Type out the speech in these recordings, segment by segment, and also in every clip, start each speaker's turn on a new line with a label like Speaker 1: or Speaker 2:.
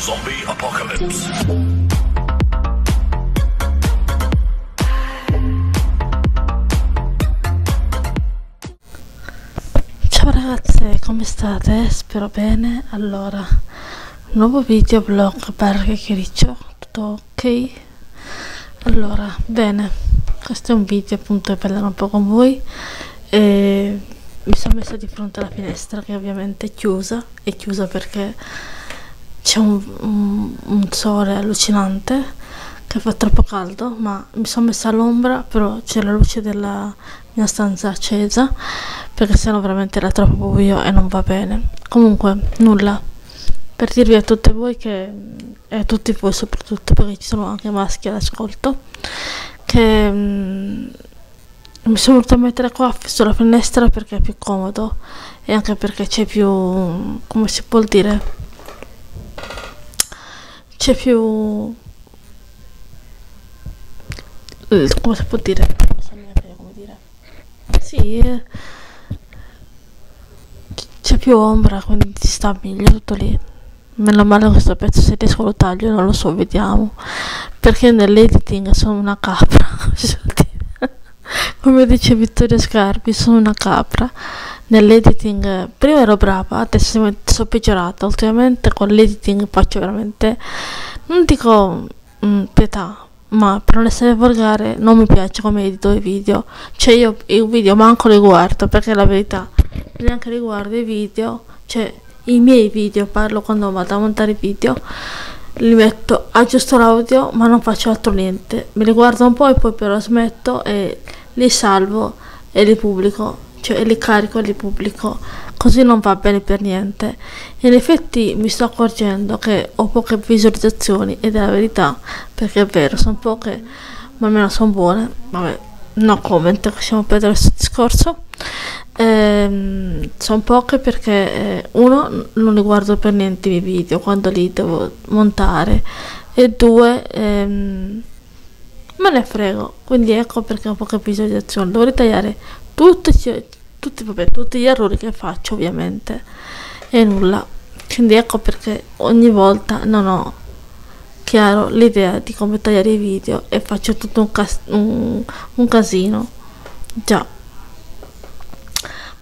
Speaker 1: Zombie Apocalypse.
Speaker 2: Ciao ragazze, come state? Spero bene. Allora, nuovo video blog barra chiacchiericcio, tutto ok? Allora, bene, questo è un video appunto per parlare un po' con voi. E mi sono messa di fronte alla finestra che ovviamente è chiusa, è chiusa perché c'è un, un, un sole allucinante che fa troppo caldo, ma mi sono messa all'ombra, però c'è la luce della mia stanza accesa, perché sennò veramente era troppo buio e non va bene. Comunque, nulla. Per dirvi a tutte voi che, e a tutti voi soprattutto, perché ci sono anche maschi all'ascolto, che mm, mi sono voluta mettere qua sulla finestra perché è più comodo e anche perché c'è più, come si può dire, c'è più come si può dire? Come dire sì eh, c'è più ombra quindi ci sta meglio tutto lì. Meno male questo pezzo se riesco lo taglio non lo so vediamo. Perché nell'editing sono una capra come dice Vittorio Scarpi sono una capra nell'editing prima ero brava adesso sono peggiorata. Ultimamente con l'editing faccio veramente non dico mm, pietà ma per non essere volgare non mi piace come edito i video. Cioè io i video manco li guardo perché la verità neanche riguardo i video. Cioè i miei video parlo quando vado a montare i video li metto aggiusto l'audio ma non faccio altro niente. Me li guardo un po' e poi però smetto e li salvo e li pubblico cioè li carico e li pubblico così non va bene per niente. In effetti mi sto accorgendo che ho poche visualizzazioni ed è la verità perché è vero sono poche ma almeno sono buone. Vabbè no comment lasciamo perdere questo discorso. Ehm, sono poche perché eh, uno non li guardo per niente i miei video quando li devo montare. E due ehm, me ne frego quindi ecco perché ho poche visualizzazioni. Dovrei tagliare tutti, tutti, vabbè, tutti gli errori che faccio ovviamente e nulla. Quindi ecco perché ogni volta non ho chiaro l'idea di come tagliare i video e faccio tutto un, cas un, un casino. Già.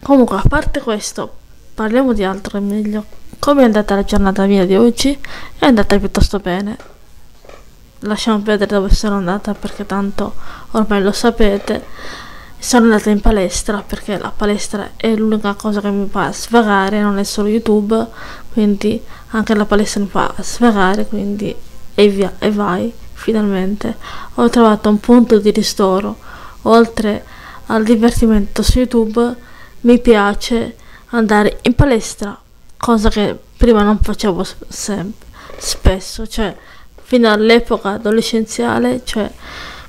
Speaker 2: Comunque a parte questo parliamo di altro è meglio. Come è andata la giornata mia di oggi? È andata piuttosto bene. Lasciamo vedere dove sono andata perché tanto ormai lo sapete sono andata in palestra perché la palestra è l'unica cosa che mi fa svagare non è solo youtube quindi anche la palestra mi fa svagare quindi e via e vai finalmente. Ho trovato un punto di ristoro. Oltre al divertimento su youtube mi piace andare in palestra cosa che prima non facevo sempre spesso cioè fino all'epoca adolescenziale, cioè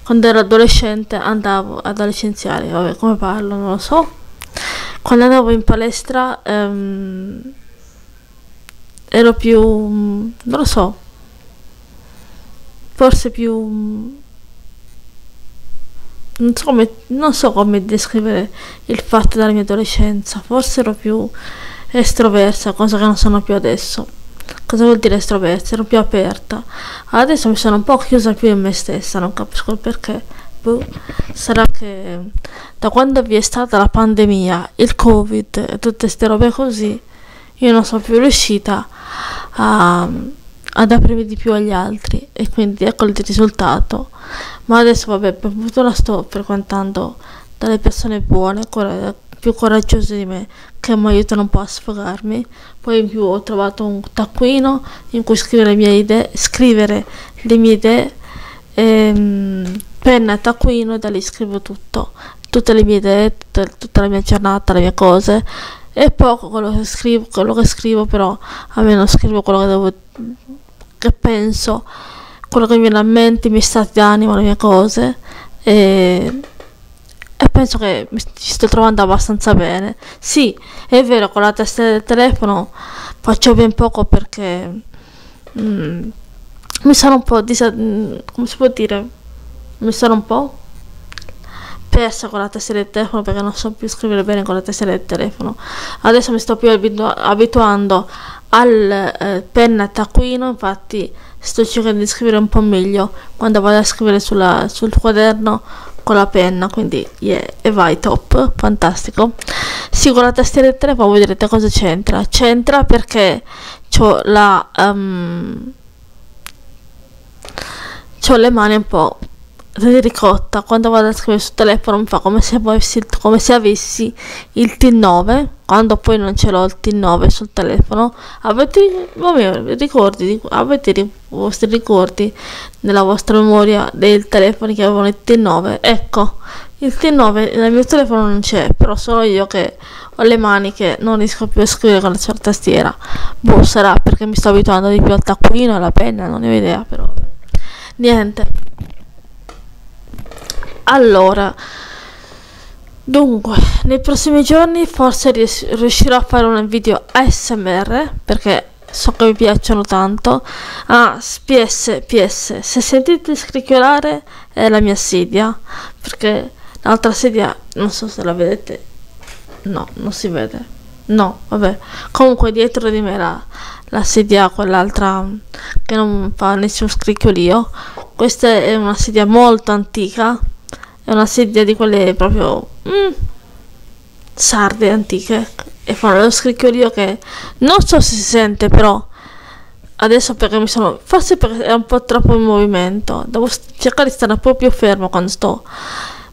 Speaker 2: quando ero adolescente andavo adolescenziale, vabbè come parlo non lo so. Quando andavo in palestra ehm, ero più, non lo so, forse più non so, come, non so come descrivere il fatto della mia adolescenza, forse ero più estroversa, cosa che non sono più adesso. Cosa vuol dire estroversa? Ero più aperta. Adesso mi sono un po' chiusa più in me stessa, non capisco il perché. Boh. Sarà che da quando vi è stata la pandemia, il covid e tutte queste robe così, io non sono più riuscita a, ad aprirmi di più agli altri e quindi ecco il risultato. Ma adesso vabbè, per fortuna sto frequentando dalle persone buone, più coraggiose di me che mi aiutano un po' a sfogarmi. Poi in più ho trovato un taccuino in cui scrivere le mie idee, scrivere le mie idee, ehm, penna taccuino e da lì scrivo tutto, tutte le mie idee, tutta, tutta la mia giornata, le mie cose. E poco quello che scrivo, quello che scrivo però almeno scrivo quello che devo che penso, quello che mi viene a mente, i miei stati d'animo, le mie cose. E penso che mi ci sto trovando abbastanza bene. Sì, è vero, con la testa del telefono faccio ben poco perché mm, mi sono un po' disa- mm, come si può dire? Mi sono un po' persa con la testa del telefono perché non so più scrivere bene con la testa del telefono. Adesso mi sto più abitu- abituando al eh, penna taccuino infatti sto cercando di scrivere un po' meglio quando vado a scrivere sulla, sul quaderno con la penna quindi yeah, e vai top fantastico. Sì con la tastiera 3 poi vedrete cosa c'entra. C'entra perché ho la um, ho le mani un po' ricotta. Quando vado a scrivere sul telefono mi fa come se avessi, come se avessi il T9 quando poi non ce l'ho il T9 sul telefono avete vabbè, ricordi avete i vostri ricordi nella vostra memoria dei telefoni che avevano il T9 ecco il T9 nel mio telefono non c'è però sono io che ho le mani che non riesco più a scrivere con la certa tastiera boh sarà perché mi sto abituando di più al taccuino alla penna non ne ho idea però niente allora dunque nei prossimi giorni forse ries- riuscirò a fare un video ASMR perché so che mi piacciono tanto. Ah PS PS se sentite scricchiolare è la mia sedia perché l'altra sedia non so se la vedete no non si vede. No vabbè comunque dietro di me la, la sedia quell'altra che non fa nessun scricchiolio. Questa è una sedia molto antica è una sedia di quelle proprio mm, sarde antiche. E fanno lo scricchiolio che non so se si sente però adesso perché mi sono forse perché è un po' troppo in movimento. Devo cercare di stare più fermo quando sto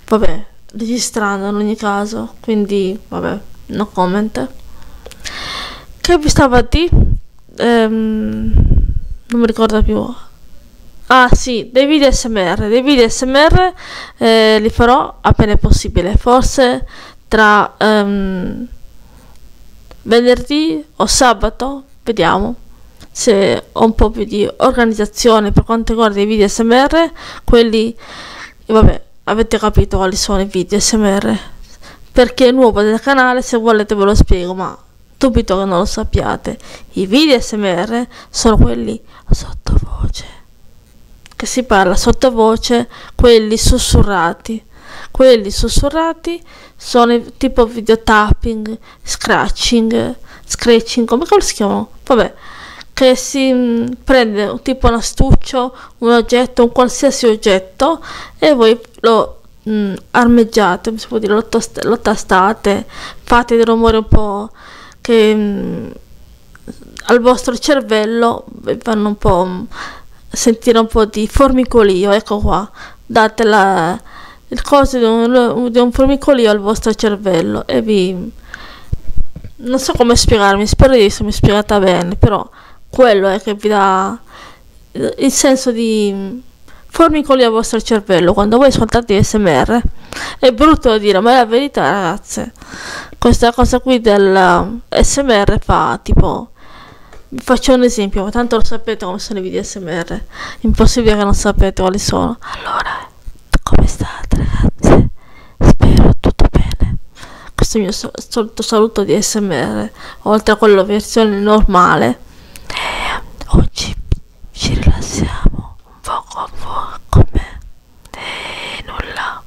Speaker 2: vabbè registrando in ogni caso. Quindi vabbè no comment. Che vi stava dire ehm, non mi ricordo più Ah sì, dei video SMR, dei video SMR eh, li farò appena è possibile, forse tra um, venerdì o sabato, vediamo se ho un po' più di organizzazione per quanto riguarda i video SMR, quelli, vabbè, avete capito quali sono i video SMR, perché è nuovo del canale, se volete ve lo spiego, ma dubito che non lo sappiate, i video SMR sono quelli sottovoce che si parla sottovoce, quelli sussurrati. Quelli sussurrati sono tipo video tapping, scratching, scratching, come si chiamano? Vabbè, che si mh, mm, prende tipo un astuccio, un oggetto, un qualsiasi oggetto e voi lo mh, mm, armeggiate, si può dire, lo, tost- lo, tastate, fate dei rumori un po' che mh, mm, al vostro cervello vanno un po' sentire un po' di formicolio, ecco qua, date la, il coso di un, di un formicolio al vostro cervello e vi... non so come spiegarmi, spero di essermi spiegata bene, però quello è che vi dà il senso di formicolio al vostro cervello quando voi ascoltate SMR. È brutto da dire, ma è la verità, ragazze. Questa cosa qui del SMR fa tipo Faccio un esempio, tanto lo sapete come sono i video SMR. Impossibile che non sapete quali sono. Allora, come state ragazze? Spero tutto bene. Questo è il mio sol- solito saluto di SMR, oltre a quello versione normale. E oggi ci rilassiamo un po' con voi, con me. E nulla.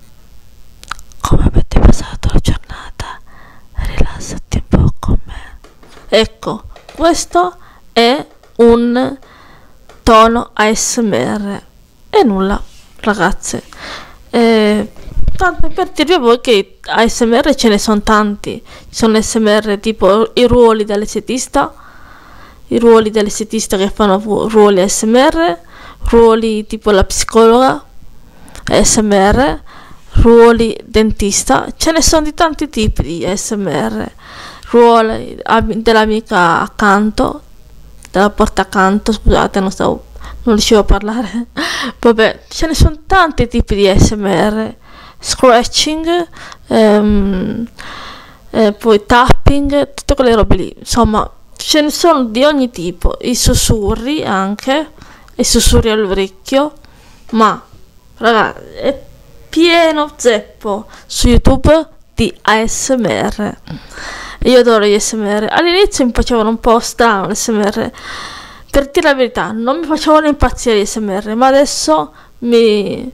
Speaker 2: Come avete passato la giornata? Rilassati un po' con me. Ecco, questo è un tono ASMR e nulla ragazze. Eh, tanto per dirvi a voi che ASMR ce ne sono tanti. Ci sono ASMR tipo i ruoli dell'estetista i ruoli dell'estetista che fanno ruoli ASMR ruoli tipo la psicologa ASMR ruoli dentista. Ce ne sono di tanti tipi di ASMR ruoli dell'amica accanto dalla porta accanto, scusate, non stavo non riuscivo a parlare. Vabbè, ce ne sono tanti tipi di SMR. Scratching, ehm, eh, poi tapping, tutte quelle robe lì. Insomma, ce ne sono di ogni tipo. I sussurri anche, i sussurri all'orecchio. Ma, ragazzi, è pieno zeppo su YouTube di ASMR. Io adoro gli SMR. All'inizio mi facevano un po' strano l'SMR. Per dire la verità, non mi facevano impazzire gli SMR, ma adesso mi,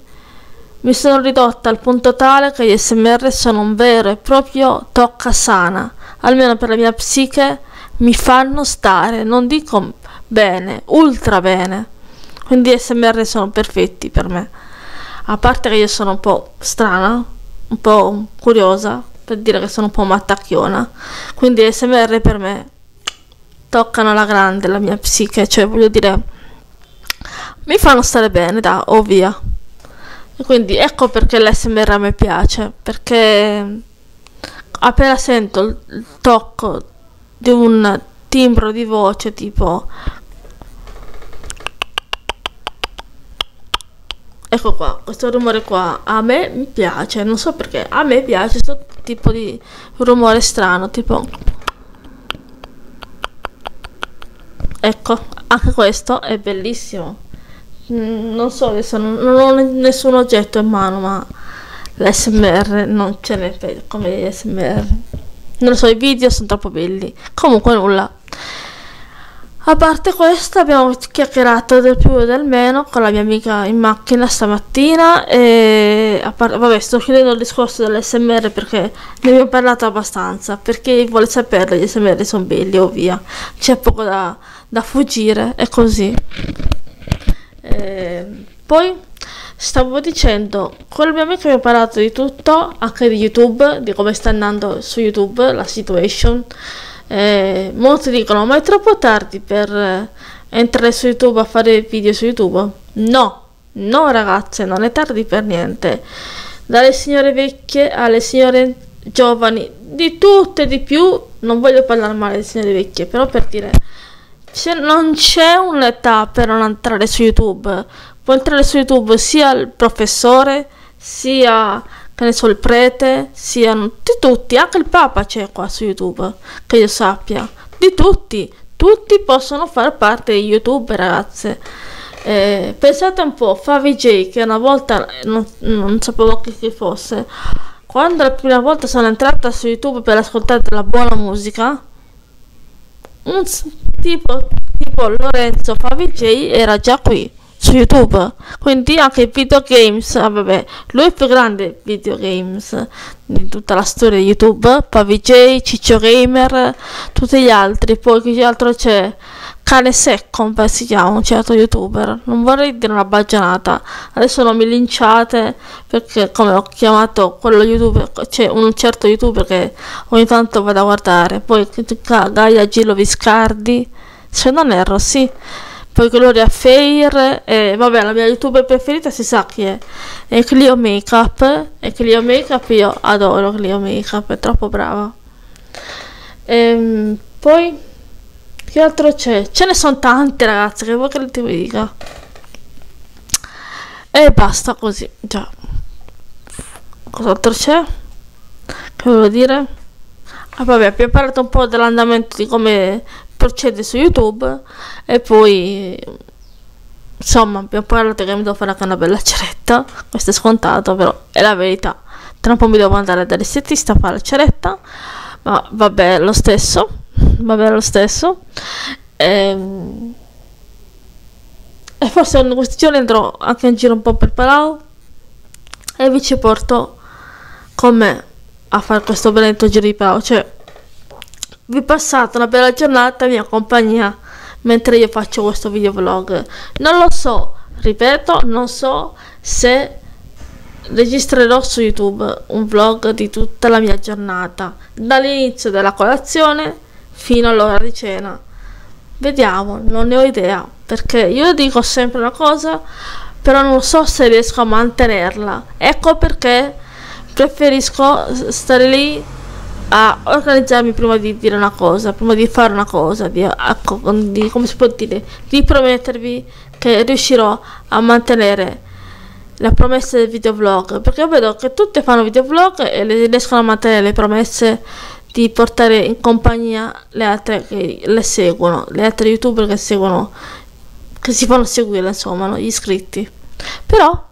Speaker 2: mi sono ridotta al punto tale che gli SMR sono un vero e proprio tocca sana, almeno per la mia psiche, mi fanno stare, non dico bene, ultra bene. Quindi SMR sono perfetti per me. A parte che io sono un po' strana, un po' curiosa, per dire che sono un po' mattacchiona. Quindi SMR per me toccano alla grande la mia psiche, cioè voglio dire, mi fanno stare bene, da, o via. E quindi ecco perché l'SMR a me piace, perché appena sento il tocco di un timbro di voce tipo ecco qua questo rumore qua a me piace non so perché a me piace questo tipo di rumore strano tipo. Ecco anche questo è bellissimo. Mm, non so adesso non, ho nessun oggetto in mano ma l'SMR non ce n'è come gli SMR non lo so i video sono troppo belli. Comunque nulla a parte questo abbiamo chiacchierato del più e del meno con la mia amica in macchina stamattina e a parte, vabbè sto chiudendo il discorso dell'SMR perché ne abbiamo parlato abbastanza perché vuole sapere gli SMR sono belli o via. C'è poco da, da fuggire è così. E poi stavo dicendo con il mio amico abbiamo parlato di tutto anche di youtube di come sta andando su youtube la situation eh, molti dicono ma è troppo tardi per eh, entrare su youtube a fare video su youtube? No no ragazze non è tardi per niente. Dalle signore vecchie alle signore giovani di tutte e di più non voglio parlare male delle signore vecchie però per dire non c'è un'età per non entrare su youtube può entrare su youtube sia il professore sia che ne so, il prete, siano di tutti, anche il Papa c'è qua su YouTube, che io sappia, di tutti, tutti possono far parte di YouTube, ragazze. Eh, pensate un po', Favi J, che una volta non, non sapevo che, che fosse, quando la prima volta sono entrata su YouTube per ascoltare della buona musica, un tipo, tipo Lorenzo Favi J era già qui su YouTube. Quindi anche videogames, ah, vabbè, lui è il più grande videogames di tutta la storia di YouTube, PaviJ, Ciccio Gamer, tutti gli altri. Poi che altro c'è? Cane Secco, si chiama un certo youtuber. Non vorrei dire una baggianata. Adesso non mi linciate perché come ho chiamato quello youtuber, c'è un certo youtuber che ogni tanto vado a guardare. Poi Gaia Gilo Viscardi, se non erro, sì poi Gloria Fair e vabbè la mia youtuber preferita si sa chi è è Clio Makeup e Clio Makeup io adoro Clio Makeup è troppo brava ehm, poi che altro c'è? ce ne sono tante ragazze che vuoi che ti dica e basta così già cos'altro c'è? che volevo dire? Ah, vabbè, abbiamo parlato un po' dell'andamento di come procede su YouTube e poi insomma abbiamo parlato che mi devo fare anche una bella ceretta. Questo è scontato però è la verità. Tra un po' mi devo andare dall'estetista a fare la ceretta ma vabbè lo stesso. Vabbè lo stesso. E, ehm, e forse in questi giorni andrò anche in giro un po' per Palau e vi ci porto con me a fare questo benedetto giro di Palau. Cioè vi passate una bella giornata in mia compagnia mentre io faccio questo video vlog. Non lo so, ripeto, non so se registrerò su YouTube un vlog di tutta la mia giornata, dall'inizio della colazione fino all'ora di cena. Vediamo, non ne ho idea, perché io dico sempre una cosa, però non so se riesco a mantenerla. Ecco perché preferisco stare lì a organizzarmi prima di dire una cosa, prima di fare una cosa, di, a, di, come si può dire, di promettervi che riuscirò a mantenere la promessa del videovlog, perché io vedo che tutte fanno videovlog e le, riescono a mantenere le promesse di portare in compagnia le altre che le seguono, le altre youtuber che seguono, che si fanno seguire, insomma, no? gli iscritti. Però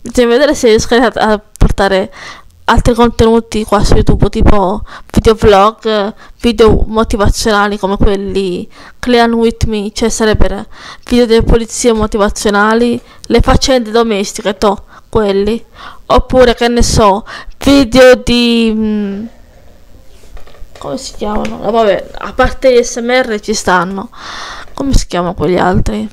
Speaker 2: bisogna vedere se riescono a portare altri contenuti qua su YouTube tipo video vlog, video motivazionali come quelli Clean With Me, cioè sarebbero video delle polizie motivazionali, le faccende domestiche, to, quelli, oppure che ne so, video di... Mh, mm, come si chiamano? No, vabbè, a parte gli SMR ci stanno. Come si chiamano quegli altri?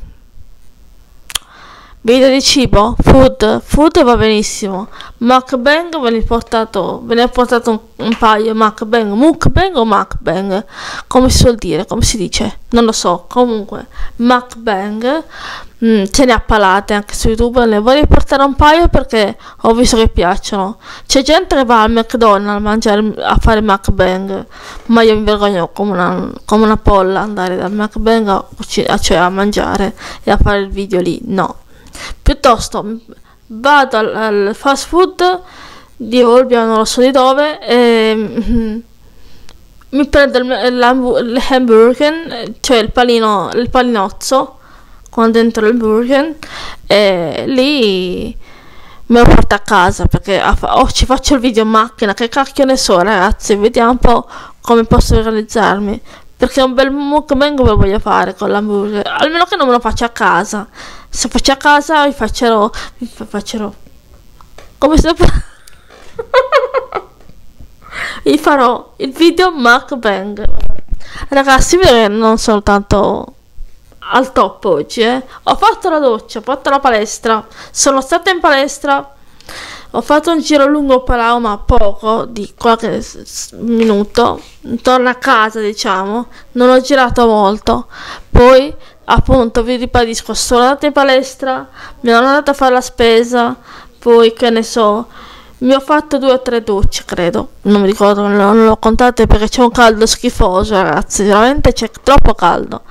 Speaker 2: Video di cibo? Food? Food va benissimo. Mukbang ve ne portato, ve ne ho portato un, un paio. Mukbang, mukbang o mukbang? Come si suol dire? Come si dice? Non lo so. Comunque, mukbang. Mm, ce ne ha palate anche su YouTube. Ne vorrei portare un paio perché ho visto che piacciono. C'è gente che va al McDonald's a mangiare, a fare mukbang. Ma io mi vergogno come una, come una polla andare dal mukbang a, cioè a mangiare e a fare il video lì. No piuttosto vado al, al fast food di Olbia, non lo so di dove, e mm, mi prendo il, hamburger, cioè il panino, il paninozzo con dentro il burger e lì me lo porto a casa perché oh, ci faccio il video in macchina, che cacchio ne so ragazzi, vediamo un po' come posso organizzarmi perché un bel mukbang lo voglio fare con l'hamburger. Almeno che non me lo faccia a casa. Se faccio a casa vi faccio vi faccio come se vi farò il video mukbang ragazzi non sono tanto al top oggi eh. ho fatto la doccia ho fatto la palestra. Sono stata in palestra ho fatto un giro lungo Palau ma poco di qualche minuto. Intorno a casa diciamo non ho girato molto. Poi appunto vi ribadisco sono andata in palestra mi sono andata a fare la spesa poi che ne so mi ho fatto due o tre docce credo non mi ricordo non l'ho contate perché c'è un caldo schifoso ragazzi veramente c'è troppo caldo.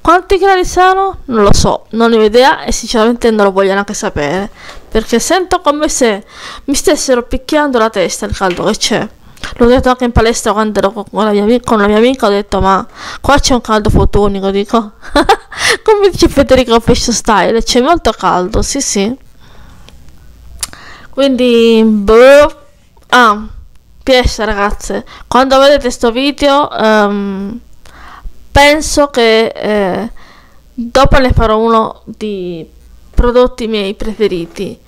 Speaker 2: Quanti gradi sono? Non lo so non ne ho idea e sinceramente non lo voglio neanche sapere perché sento come se mi stessero picchiando la testa il caldo che c'è L'ho detto anche in palestra quando ero con la mia, con la mia amica, ho detto ma qua c'è un caldo fotonico, dico. Come dice Federico Pesce Style, c'è molto caldo, sì sì. Quindi, boh. Ah, PS ragazze, quando vedete questo video, um, penso che eh, dopo ne farò uno di prodotti miei preferiti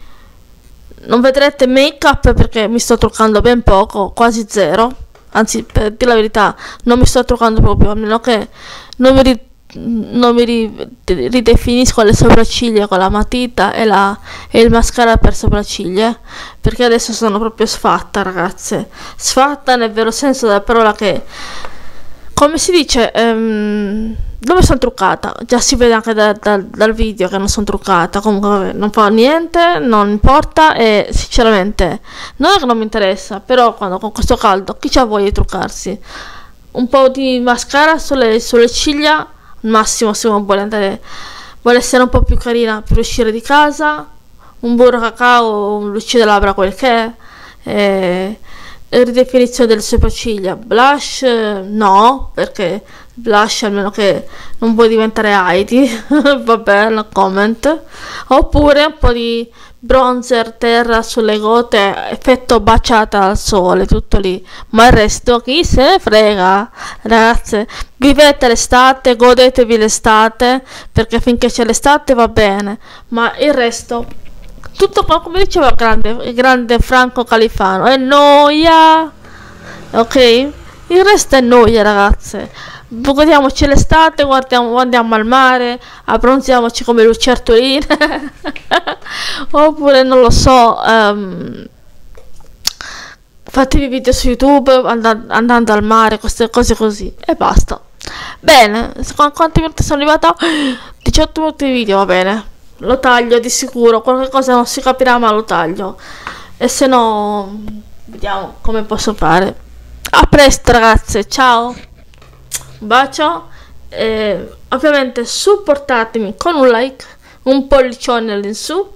Speaker 2: non vedrete make up perché mi sto truccando ben poco, quasi zero. Anzi, per dire la verità, non mi sto truccando proprio, a meno che non mi, ri, non mi ri, ridefinisco le sopracciglia con la matita e, la, e il mascara per sopracciglia. Perché adesso sono proprio sfatta, ragazze. Sfatta nel vero senso della parola che come si dice, ehm, dove sono truccata? Già si vede anche da, da, dal video che non sono truccata. Comunque, vabbè, non fa niente, non importa. E sinceramente, non è che non mi interessa, però quando con questo caldo, chi c'ha voglia di truccarsi? Un po' di mascara sulle, sulle ciglia, al massimo se uno vuole andare, vuole essere un po' più carina per uscire di casa. Un burro cacao, un lucido labbra, quel che è. E ridefinizione delle sopracciglia blush no perché blush almeno che non vuoi diventare Heidi vabbè no comment. Oppure un po' di bronzer terra sulle gote effetto baciata al sole tutto lì. Ma il resto chi se ne frega ragazze? Vivete l'estate godetevi l'estate perché finché c'è l'estate va bene ma il resto tutto come diceva il grande, grande Franco Califano, è noia, ok? Il resto è noia, ragazze. Godiamoci l'estate, guardiamo, andiamo al mare, abbronziamoci come lucertoline, oppure non lo so, um, fatevi video su YouTube and andando al mare, queste cose così, e basta. Bene, quanti minuti sono arrivata? 18 minuti di video, va bene lo taglio di sicuro, qualche cosa non si capirà ma lo taglio. E se no, vediamo come posso fare. A presto ragazze, ciao, un bacio. E ovviamente supportatemi con un like, un pollicione all'insù,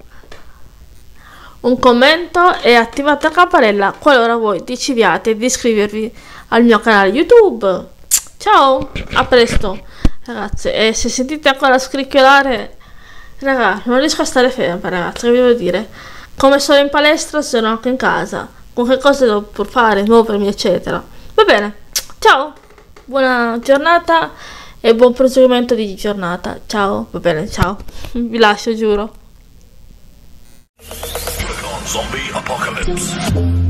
Speaker 2: un commento e attivate la campanella qualora voi decidiate di iscrivervi al mio canale YouTube. Ciao, a presto ragazze e se sentite ancora scricchiolare Raga, non riesco a stare ferma, ragazzi, che vi devo dire? Come sono in palestra, sono anche in casa. Con che cose devo fare, muovermi, eccetera. Va bene, ciao, buona giornata e buon proseguimento di giornata. Ciao, va bene, ciao. Vi lascio, giuro.
Speaker 1: Zombie Apocalypse.